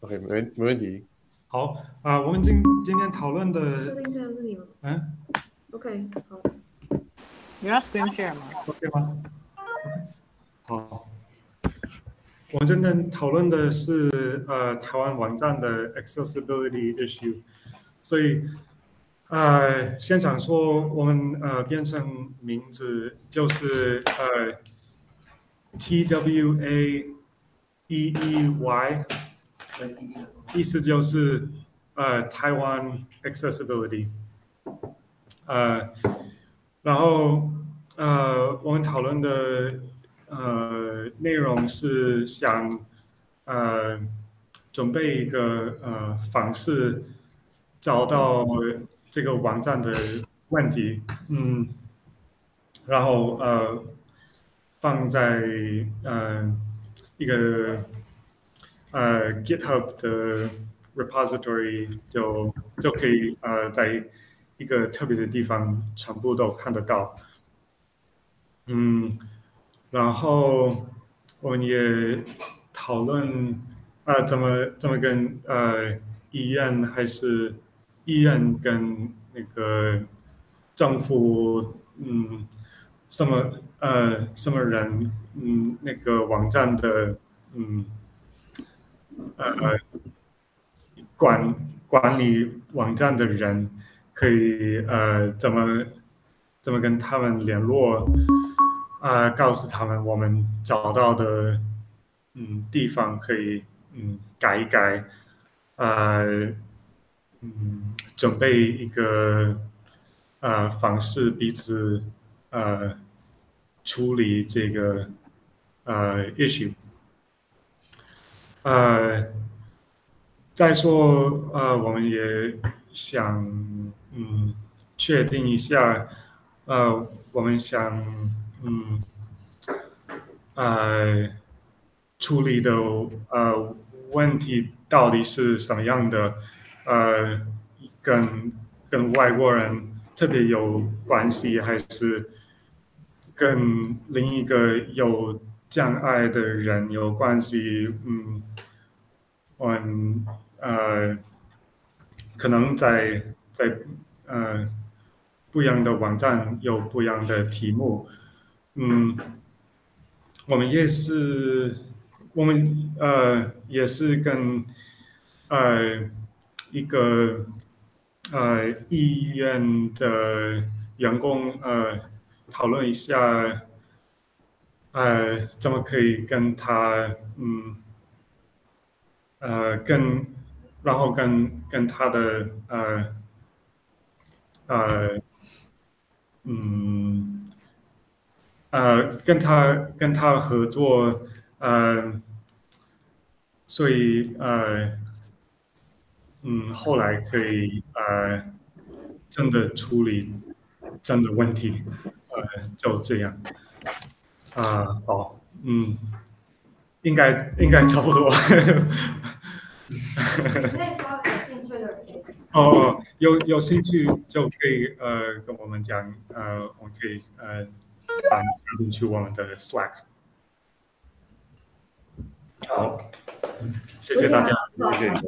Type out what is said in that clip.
OK，没问没问题。好啊，我们今今天讨论的，设定现在是你吗？嗯，OK，好。你要 screen share 吗？OK 吗？好，我们今天讨论的是呃台湾网站的 accessibility issue，所以呃现场说我们呃变成名字就是呃 T W A E E Y。意思就是呃台湾 accessibility，呃，然后呃我们讨论的呃内容是想呃准备一个呃方式找到这个网站的问题，嗯，然后呃放在呃一个。呃，GitHub 的 repository 就就可以呃，在一个特别的地方全部都看得到。嗯，然后我们也讨论啊，怎么怎么跟呃医院还是医院跟那个政府嗯什么呃什么人嗯那个网站的嗯。呃，管管理网站的人可以呃怎么怎么跟他们联络啊？告诉他们我们找到的嗯地方可以嗯改一改，呃嗯准备一个呃方式彼此呃处理这个呃 issue。呃，再说呃，我们也想嗯确定一下，呃，我们想嗯呃处理的呃问题到底是什么样的？呃，跟跟外国人特别有关系，还是跟另一个有？障碍的人有关系，嗯，我呃，可能在在呃不一样的网站有不一样的题目，嗯，我们也是，我们呃也是跟呃一个呃医院的员工呃讨论一下。呃，怎么可以跟他嗯，呃，跟然后跟跟他的呃呃嗯呃跟他跟他合作呃，所以呃嗯后来可以呃真的处理真的问题，就这样。啊，好，嗯，应该应该差不多。哦，有有兴趣就可以呃跟我们讲，呃，我们可以呃把你加进去我们的 Slack。好，谢谢大家。谢谢。